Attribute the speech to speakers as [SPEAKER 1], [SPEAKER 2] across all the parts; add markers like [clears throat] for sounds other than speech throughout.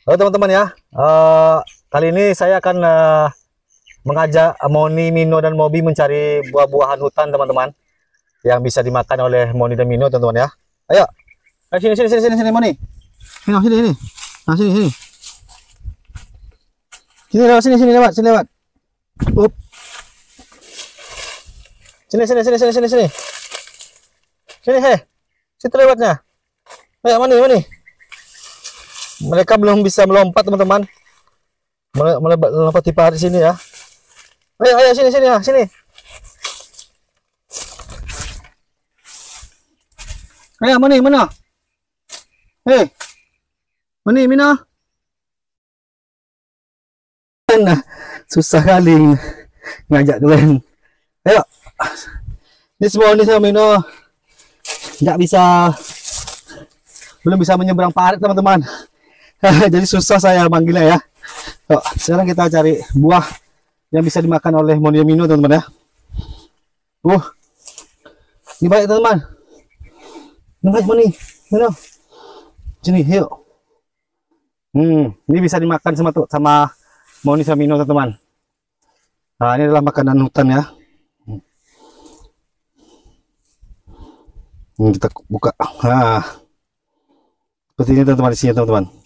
[SPEAKER 1] Halo teman-teman ya. Uh, kali ini saya akan uh, mengajak Moni, Mino dan Mobi mencari buah-buahan hutan teman-teman yang bisa dimakan oleh Moni dan Mino teman-teman ya. Ayo. Ayo sini sini sini sini sini Moni. Sini sini sini. Nah sini sini. Sini lewat sini sini lewat sini lewat. Up. Sini sini sini sini sini sini. Sini he. Situ lewatnya. Ayo Moni Moni mereka belum bisa melompat teman-teman. Melompat di pahat sini ya. Ayo ayo sini sini ya sini. Ayo mana mana hei mana mana? Nah susah kali ngajak kalian. Ayo. Ini semua ini sama Mino. Nggak bisa belum bisa menyeberang parit teman-teman [laughs] jadi susah saya manggilnya ya. Yuk, sekarang kita cari buah yang bisa dimakan oleh Moniamino teman-teman ya. Uh ini baik teman-teman. Ini baik Moni. Mana sini yuk. Hmm ini bisa dimakan sama tuh sama Moni Samino teman-teman. Nah ini adalah makanan hutan ya. Hmm, kita buka. Nah. Seperti ini teman-teman di teman-teman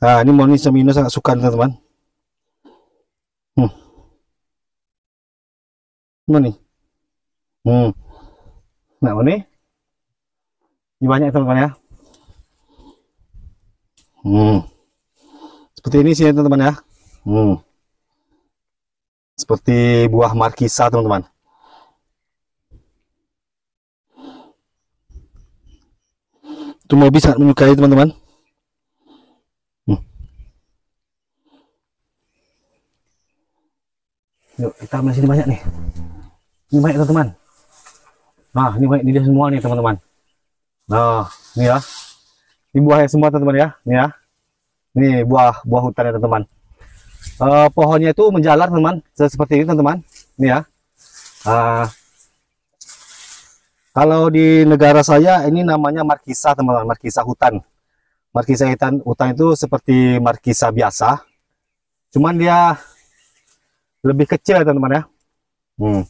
[SPEAKER 1] Nah, ini Moni Samino sangat suka teman-teman. Hmm. Moni. Hmm. Nah, Moni. Ini banyak teman-teman ya. Hmm. Seperti ini sih teman-teman ya. Hmm. Seperti buah markisa teman-teman. Mau bisa menyukai teman-teman. Yuk, kita ambil sini banyak nih. Ini banyak teman-teman. Nah, ini banyak ini dia semua nih teman-teman. Nah, ini ya. Ini buahnya semua teman-teman ya. Ini ya. Ini buah buah hutan ya teman-teman. Uh, pohonnya itu menjalar teman, seperti ini teman-teman. Ini ya. Uh, kalau di negara saya ini namanya markisa teman-teman, markisa hutan. Markisa hutan, hutan itu seperti markisa biasa. Cuman dia lebih kecil ya teman-teman ya. Hmm.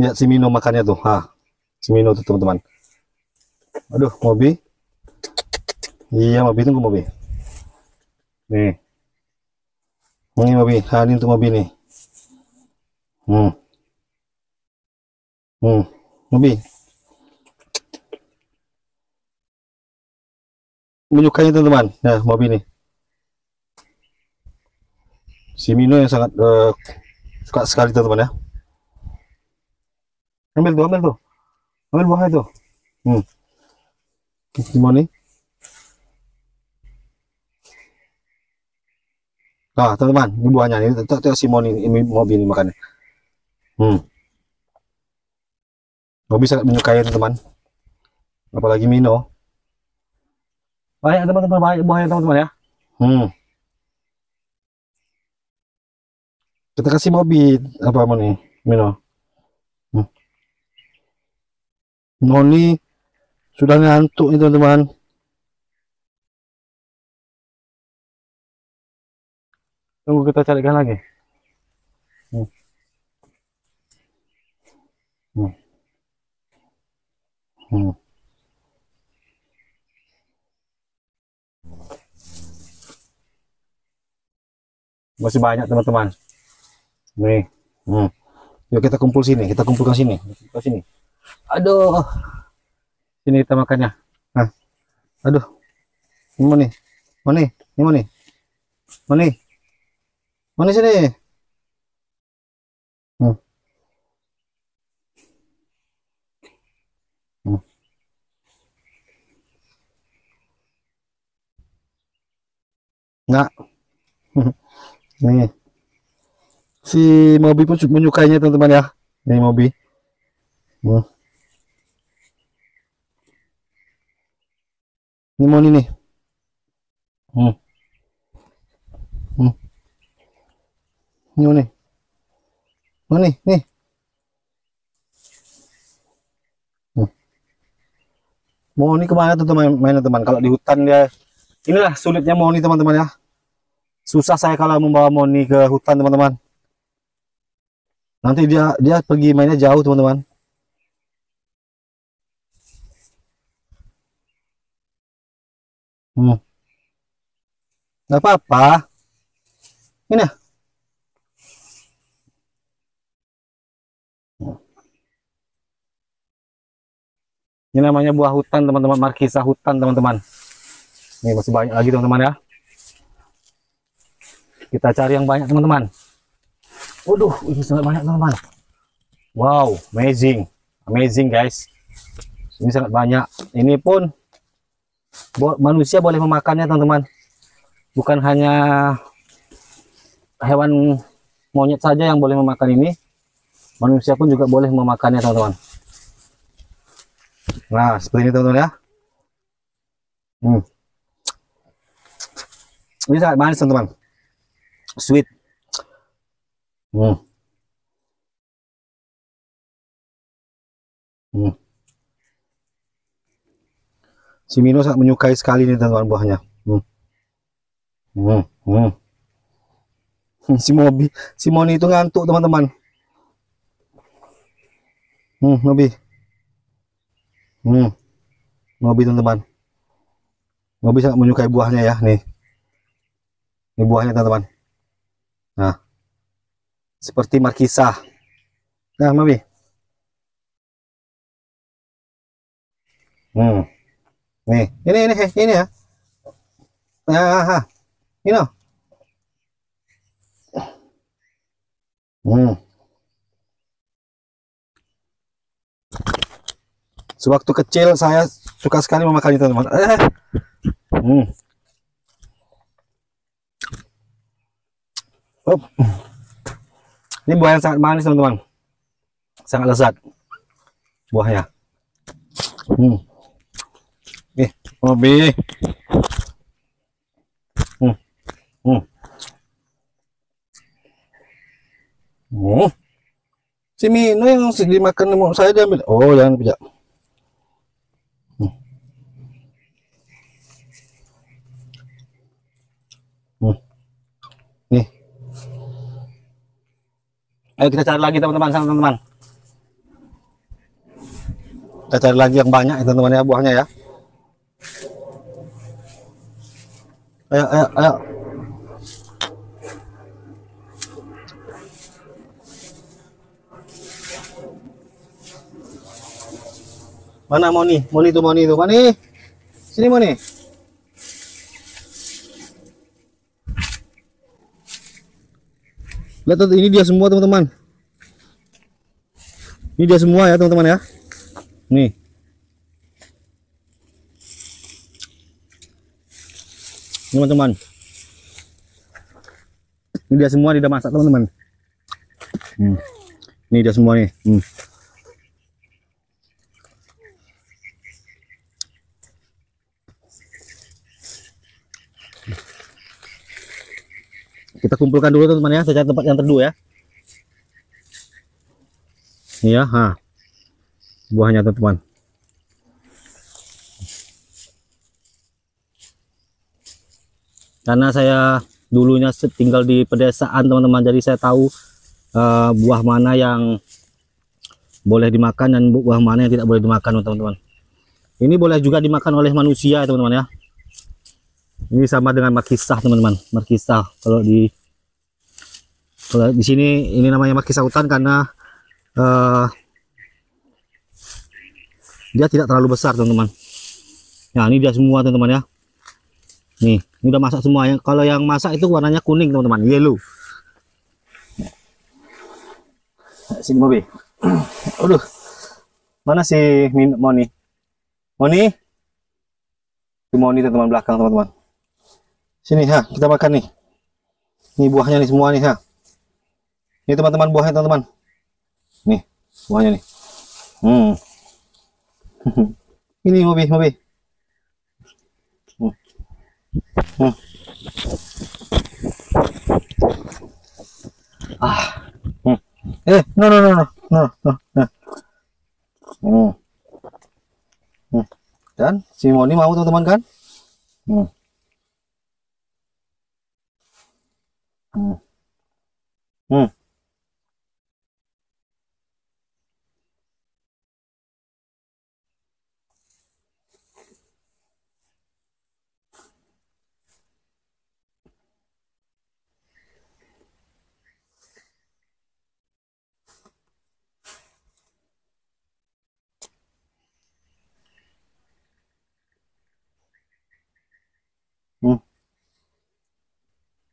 [SPEAKER 1] lihat si Mino makannya tuh. Ha si Mino tuh teman-teman. Aduh Mobi iya Mobi tunggu Mobi nih. Ini Mobi ha ini untuk Mobi nih. Hmm. Hmm. Mobi menyukainya teman-teman. Nah Mobi nih si Mino yang sangat uh, suka sekali teman-teman ya. Ambil tuh ambil tuh. Ambil buah itu. Hmm. Gimana nih. Nah teman-teman ini buahnya ini tengok si Moni ini mobil ini makannya. Hmm. Mobi sangat menyukai teman-teman. Apalagi Mino. Banyak teman-teman banyak buahnya teman-teman ya. Hmm kita kasih mobil apa mau nih Mino hmm. Noni sudah ngantuk nih teman-teman tunggu kita carikan lagi hmm. Hmm. Hmm. masih banyak teman-teman Nih. Hmm. Yuk kita kumpul sini, kita kumpulkan sini. Ke sini. Aduh. Sini kita makannya. Nah. Aduh. Ini mana nih? Mana nih? Ini mana nih? Mana nih? Mana sini? Hmm. Hmm. Nah. [laughs] nih si Mobi pun menyukainya teman-teman ya ini Mobi hmm. ini mau nih hmm. Hmm. ini mau nih mau nih nih hmm. Moni ke mana tuh teman mainnya teman? Kalau di hutan dia inilah sulitnya Moni teman-teman ya. Susah saya kalau membawa Moni ke hutan teman-teman. Nanti dia dia pergi mainnya jauh teman-teman. Hmm. Gak apa-apa. Ini. Ini namanya buah hutan teman-teman, markisa hutan teman-teman. Ini masih banyak lagi teman-teman ya. Kita cari yang banyak teman-teman. Waduh, ini sangat banyak teman-teman. Wow, amazing. Amazing guys. Ini sangat banyak. Ini pun manusia boleh memakannya teman-teman. Bukan hanya hewan monyet saja yang boleh memakan ini. Manusia pun juga boleh memakannya teman-teman. Nah, seperti ini teman-teman ya. Hmm. Ini sangat manis teman-teman. Sweet. Hmm. Hmm. Si Mino sangat menyukai sekali nih teman-teman buahnya. Hmm. Hmm. Hmm. [laughs] Si Mobi, si Moni itu ngantuk teman-teman. Hmm, Mobi. Hmm. Mobi teman-teman. Mobi sangat menyukai buahnya ya, nih. Ini buahnya teman-teman. Nah. Seperti markisa. Nah, Mobi. Hmm. Nih, ini ini ini ya. Nah, ini. Hmm. Sewaktu kecil saya suka sekali memakan itu teman. Eh. Hmm. Up. Ini buah yang sangat manis teman-teman. Sangat lezat buahnya. Hmm. Nih, Obi. Hmm. Hmm. Hmm. Si Mino yang dimakan saya diambil. Oh, jangan pijak. Nih. Ayo kita cari lagi teman-teman, teman-teman. Kita cari lagi yang banyak ya teman-teman ya buahnya ya. Ayo, ayo, ayo. Mana Moni? Moni tuh Moni tuh. Moni. Sini Moni. Lihat ini dia semua teman-teman. Ini dia semua ya teman-teman ya. Nih. Teman-teman. Ini dia semua tidak masak teman-teman. Hmm. Ini dia semua nih. Hmm. Kumpulkan dulu teman-teman ya. Saya tempat yang teduh ya. Iya ha. Buahnya teman-teman. Karena saya dulunya tinggal di pedesaan teman-teman. Jadi saya tahu uh, buah mana yang boleh dimakan dan buah mana yang tidak boleh dimakan teman-teman. Ini boleh juga dimakan oleh manusia teman-teman ya. Ini sama dengan markisah teman-teman. Markisah kalau di kalau di sini ini namanya markisah hutan karena uh, dia tidak terlalu besar teman-teman. Nah ini dia semua teman-teman ya. Nih ini udah masak semua. Yang kalau yang masak itu warnanya kuning teman-teman. Yellow. Sini mobil [clears throat] aduh. Mana sih Moni? Moni? Moni teman-teman belakang teman-teman. Sini ha, kita makan nih. Ini buahnya nih semua nih ha. Ini teman-teman buahnya teman-teman. Nih, buahnya nih. Hmm. [laughs] Ini mobi, mobi. Hmm. Hmm. Ah. Hmm. Eh, no no no no no no. Hmm. Hmm. Dan si Moni mau teman-teman kan? Hmm. Hmm. Hmm.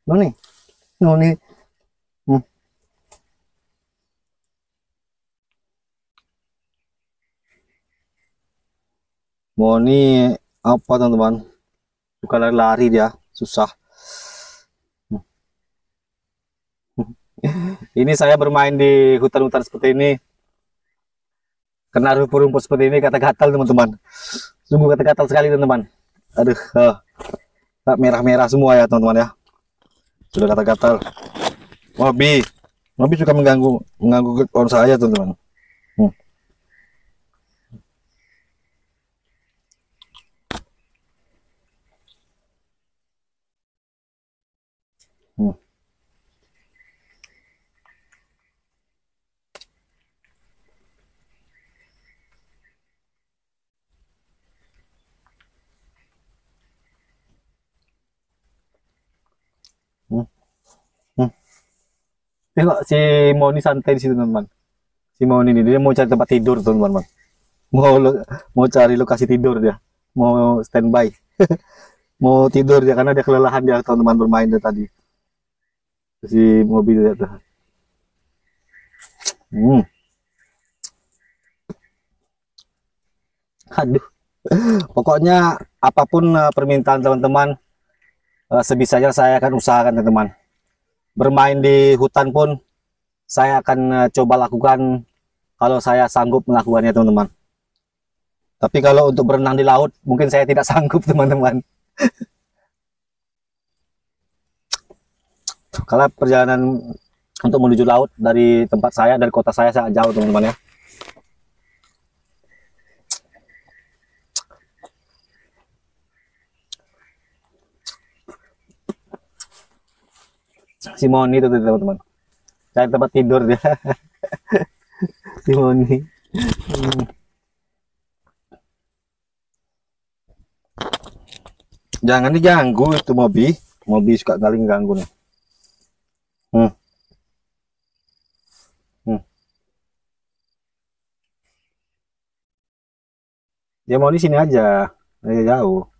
[SPEAKER 1] Moni. Moni. Hmm. Moni apa teman-teman? Suka lari-lari dia, susah. Hmm. [laughs] Ini saya bermain di hutan-hutan seperti ini. Kena rumput-rumput seperti ini kata gatal teman-teman. Sungguh kata gatal sekali teman-teman. Aduh, ah. merah-merah semua ya teman-teman ya. Sudah kata gatal. Mobi, Mobi suka mengganggu mengganggu pohon saya teman-teman. Hmm. Hmm. Hmm. Tengok si Moni santai di situ teman-teman. Si Moni ini dia mau cari tempat tidur teman-teman. Mau mau cari lokasi tidur dia. Mau standby. [laughs] mau tidur dia karena dia kelelahan dia teman-teman bermain dari tadi. Si mobil dia tuh. Hmm. Aduh. Pokoknya apa pun eh, permintaan teman-teman eh, sebisanya saya akan usahakan teman-teman. Bermain di hutan pun saya akan eh, coba lakukan kalau saya sanggup melakukannya teman-teman. Tapi kalau untuk berenang di laut mungkin saya tidak [laughs] sanggup teman-teman. Kalau perjalanan untuk menuju laut dari tempat saya dari kota saya sangat jauh teman-teman ya. Simoni itu tuh, teman-teman. Cari tempat tidur dia. [laughs] Simoni. Hmm. Jangan diganggu itu Mobi. Mobi suka kali ganggu nih. Hmm. Hmm. Dia mau di sini aja. Dia jauh.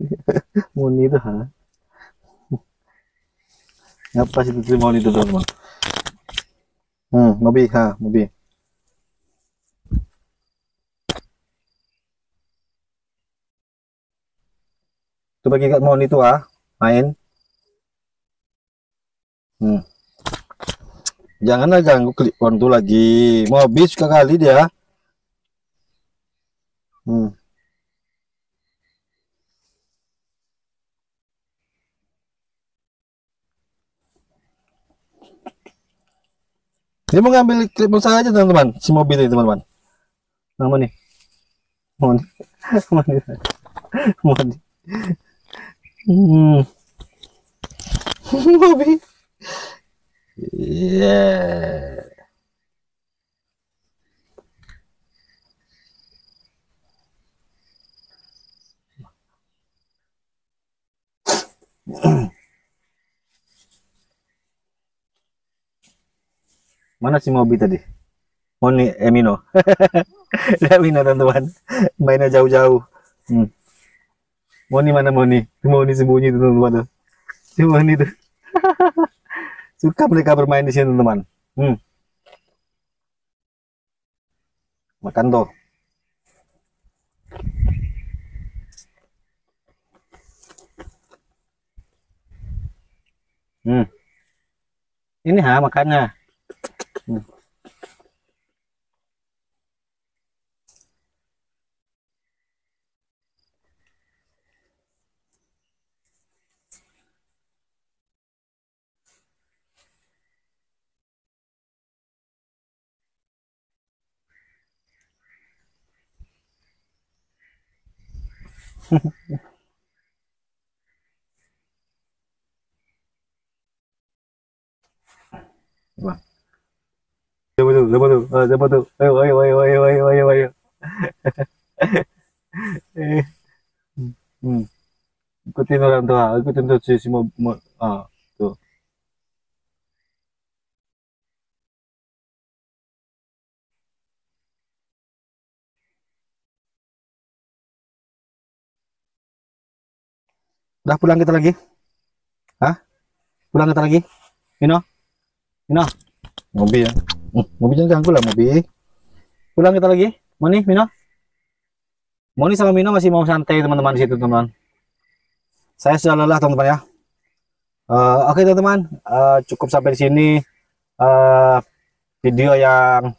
[SPEAKER 1] [laughs] Moni itu ha. Ngapa sih Moni itu teman-teman? Hmm, Mobi ha, Mobi. Coba kita Moni itu ah, main. Hmm. Janganlah ganggu klik on tuh lagi. Mobi suka kali dia. Hmm. Dia mau ngambil klip saya aja teman-teman. Si mobil ini teman-teman. Nama nih. Moni. Moni. Moni. Hmm. [laughs] Mobil. [clears throat] Iya. Mana si Mobi tadi? Moni Emino. Emino [laughs] teman-teman. Mainnya jauh-jauh. Hmm. Moni mana Moni? Moni sembunyi teman-teman. tuh. Si Moni tuh. [laughs] Suka mereka bermain di sini teman-teman. Hmm. Makan tuh. Hmm. Ini ha makannya. 嗯，呵呵。Siapa tuh? Siapa tuh? Ah, siapa tuh? Ayo, ayo, ayo, ayo, ayo, ayo, ayo. [laughs] Eh. Hmm. Ikutin orang tua, ikutin tuh si semua. Ah, tuh. Udah pulang kita lagi? Hah? Pulang kita lagi? Mino? Mino? Mobil ya? Hmm, mobil jangan ganggu lah mobil. Pulang kita lagi? Mau nih Mino? Moni sama Mino masih mau santai teman-teman di situ teman. Saya sudah lelah teman-teman ya. Eh, Oke teman-teman, Eh, cukup sampai di sini eh, video yang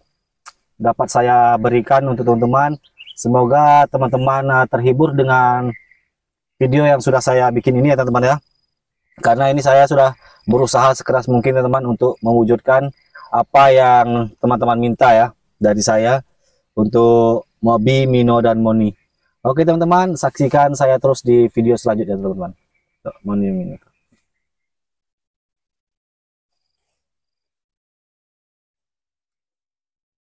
[SPEAKER 1] dapat saya berikan untuk teman-teman. Semoga teman-teman eh, terhibur dengan video yang sudah saya bikin ini ya teman-teman ya. Karena ini saya sudah berusaha sekeras mungkin teman-teman untuk mewujudkan apa yang teman-teman minta ya dari saya untuk Mobi, Mino, dan Moni. Oke teman-teman, saksikan saya terus di video selanjutnya teman-teman. Moni, Mino.